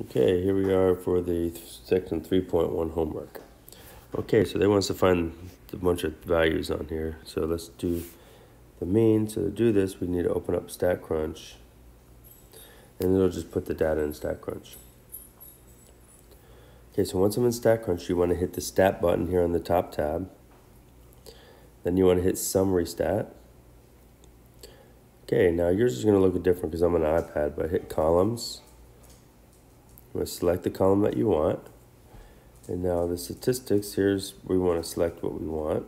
Okay, here we are for the section 3.1 homework. Okay, so they want us to find a bunch of values on here. So let's do the mean. So to do this, we need to open up StatCrunch. And it'll just put the data in StatCrunch. Okay, so once I'm in StatCrunch, you want to hit the Stat button here on the top tab. Then you want to hit Summary Stat. Okay, now yours is going to look different because I'm on an iPad, but hit Columns I'm going to select the column that you want. And now the statistics, here's we want to select what we want.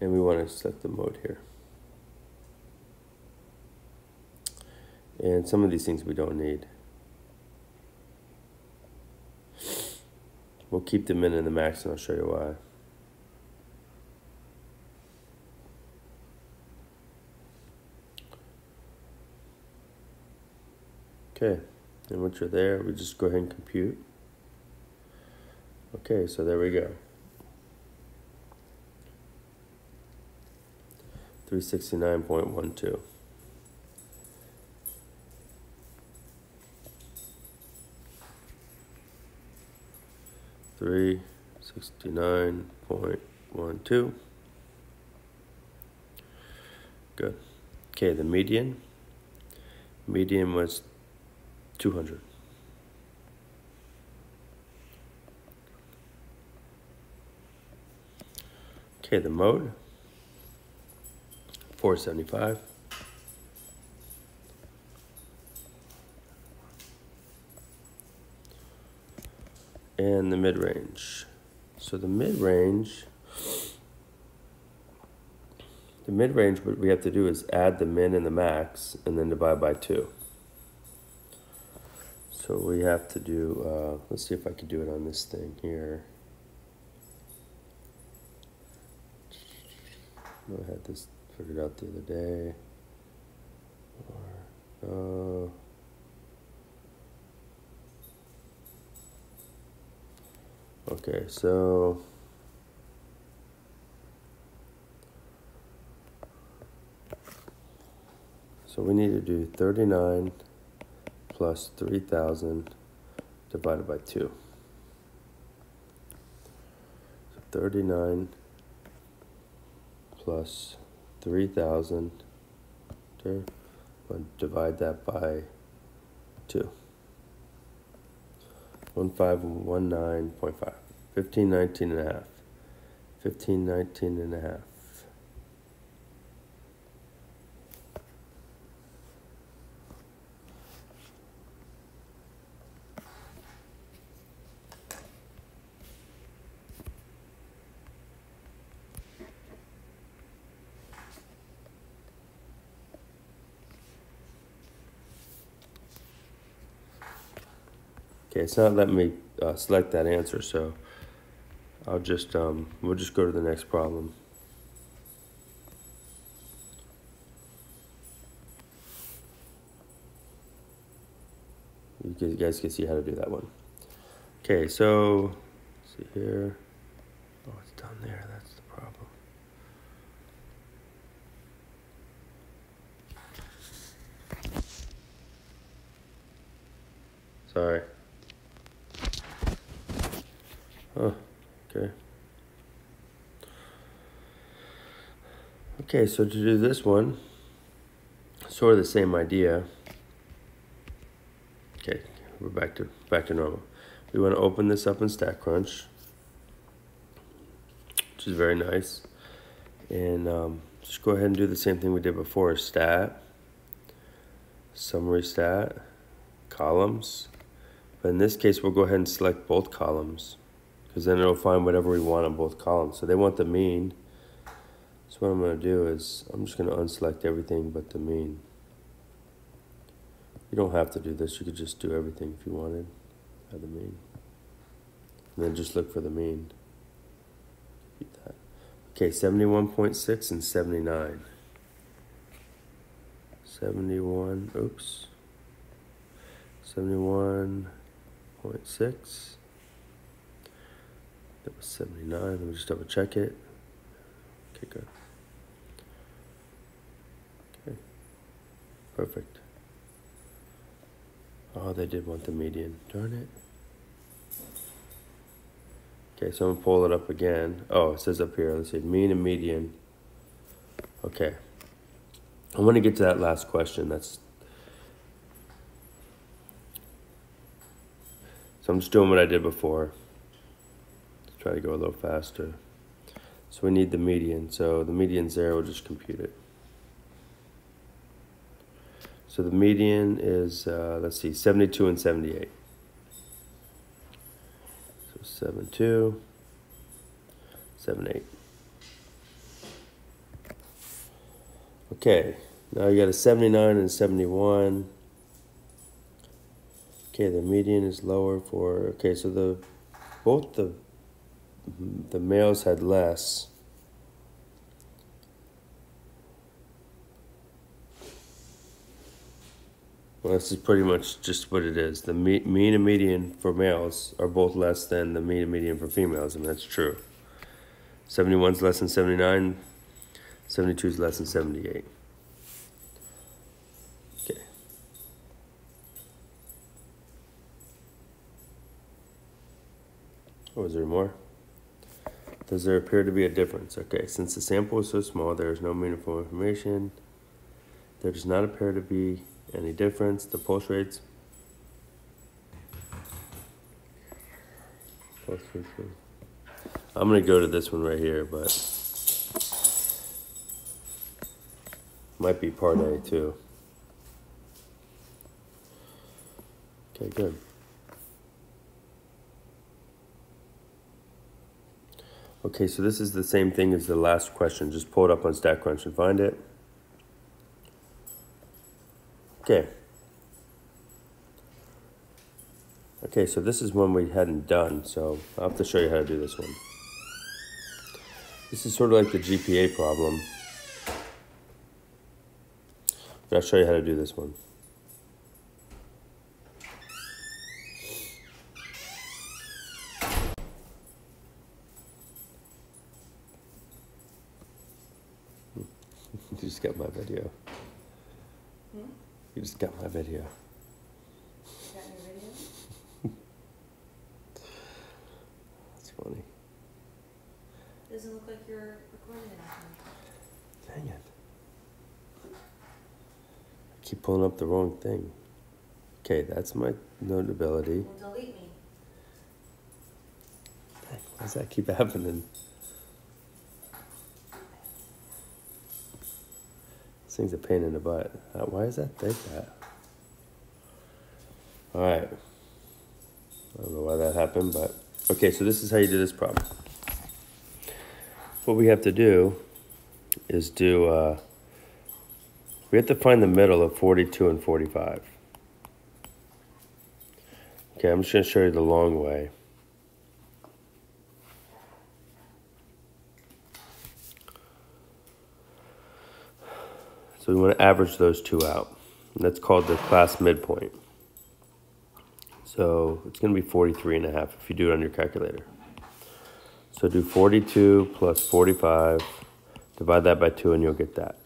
And we want to select the mode here. And some of these things we don't need. We'll keep the min and the max and I'll show you why. Okay, and once you're there, we just go ahead and compute. Okay, so there we go. 369.12. Three sixty nine point one two. Good. Okay, the median. Median was 200. Okay, the mode, 475. And the mid-range. So the mid-range, the mid-range, what we have to do is add the min and the max and then divide by two. So we have to do, uh, let's see if I can do it on this thing here. I had this figured out the other day. Or, uh, okay, so so we need to do 39 plus 3,000 divided by 2. So 39 plus 3,000, divide that by 2. 1519.5, 1519 and a half, 1519 and a half. Okay, it's not letting me uh, select that answer, so I'll just, um, we'll just go to the next problem. You guys can see how to do that one. Okay, so, see here. Oh, it's down there, that's the problem. Sorry. Oh, okay. Okay, so to do this one, sort of the same idea. Okay, we're back to back to normal. We want to open this up in StatCrunch, which is very nice. And um, just go ahead and do the same thing we did before, stat, summary stat, columns. But in this case, we'll go ahead and select both columns because then it'll find whatever we want on both columns. So they want the mean. So what I'm going to do is I'm just going to unselect everything but the mean. You don't have to do this. You could just do everything if you wanted. Have the mean. And then just look for the mean. Okay, 71.6 and 79. 71, oops. 71.6. Was 79. Let me just double check it. Okay, good. Okay, perfect. Oh, they did want the median. Darn it. Okay, so I'm gonna pull it up again. Oh, it says up here, let's see, mean and median. Okay. I want to get to that last question. That's So I'm just doing what I did before. Try to go a little faster. So we need the median. So the median's there, we'll just compute it. So the median is, uh, let's see, 72 and 78. So 72, 78. Okay, now you got a 79 and 71. Okay, the median is lower for, okay, so the, both the, the males had less. Well, this is pretty much just what it is. The me- mean and median for males are both less than the mean and median for females, and that's true. 71 is less than 79, 72 is less than 78. Okay. Oh, is there more? Does there appear to be a difference? Okay, since the sample is so small, there is no meaningful information. There does not appear to be any difference? The pulse rates? I'm gonna go to this one right here, but might be part A too. Okay, good. Okay, so this is the same thing as the last question. Just pull it up on StatCrunch and find it. Okay. Okay, so this is one we hadn't done, so I'll have to show you how to do this one. This is sort of like the GPA problem. But I'll show you how to do this one. you just got my video. You just got my video. Got your video? That's funny. Doesn't look like you're recording anything. Dang it. I keep pulling up the wrong thing. Okay, that's my notability. Well, delete me. Dang, why does that keep happening? Thing's a pain in the butt. Uh, why is that like that? Alright. I don't know why that happened, but okay, so this is how you do this problem. What we have to do is do, uh, we have to find the middle of 42 and 45. Okay, I'm just going to show you the long way. So we want to average those two out. And that's called the class midpoint. So it's going to be 43 and a half if you do it on your calculator. So do 42 plus 45, divide that by 2 and you'll get that.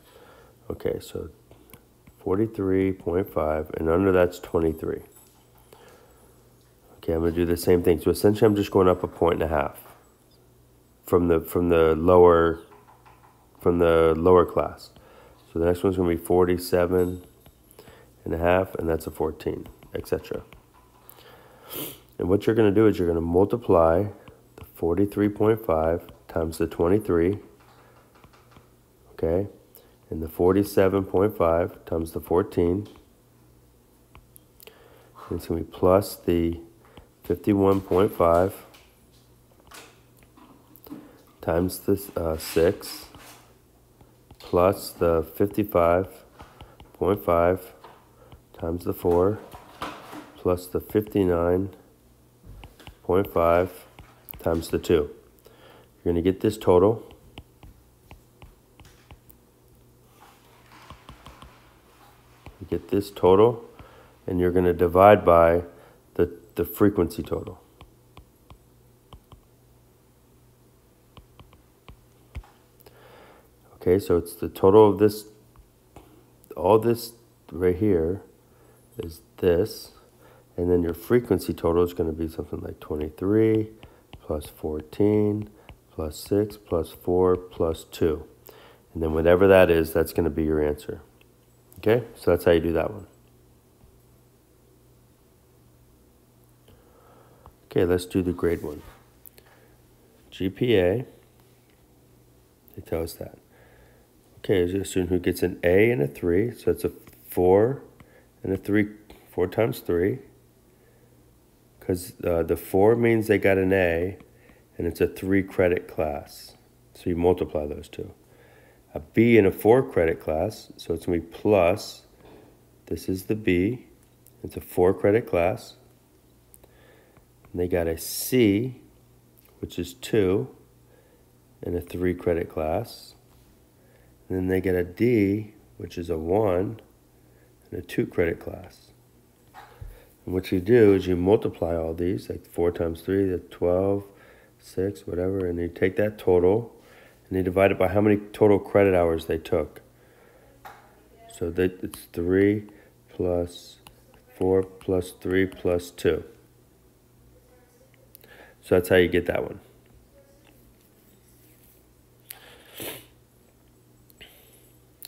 Okay, so 43.5 and under that's 23. Okay, I'm going to do the same thing. So essentially I'm just going up a point and a half from the from the lower from the lower class. So the next one's going to be 47 and a half and that's a 14, etc. And what you're going to do is you're going to multiply the 43.5 times the 23, okay? And the 47.5 times the 14. And it's going to be plus the 51.5 times the uh, 6 plus the 55.5 times the 4 plus the 59.5 times the 2. You're going to get this total. You get this total, and you're going to divide by the, the frequency total. Okay, so it's the total of this, all this right here is this, And then your frequency total is going to be something like 23 plus 14 plus 6 plus 4 plus 2. And then whatever that is, that's going to be your answer. Okay, so that's how you do that one. Okay, let's do the grade one. GPA, they tell us that. Okay, is a student who gets an A and a 3, so it's a 4 and a 3, 4 times 3. Because uh, the 4 means they got an A, and it's a 3 credit class. So you multiply those two. A B in a 4 credit class, so it's going to be plus, this is the B, it's a 4 credit class. And they got a C, which is 2, in a 3 credit class. And then they get a D, which is a 1, and a 2 credit class. And what you do is you multiply all these, like 4 times 3, that's 12, 6, whatever, and you take that total and you divide it by how many total credit hours they took. So that it's 3 plus 4 plus 3 plus 2. So that's how you get that one.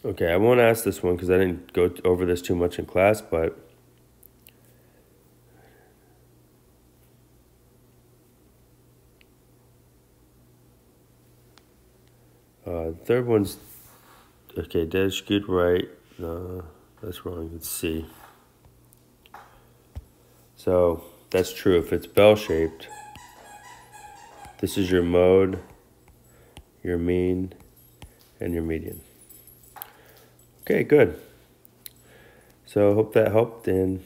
Okay, I won't ask this one because I didn't go over this too much in class, but uh, third one's okay. Dead good right. No, that's wrong. It's C. So that's true if it's bell shaped. This is your mode, your mean, and your median. Okay, good. So I hope that helped, and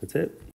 that's it.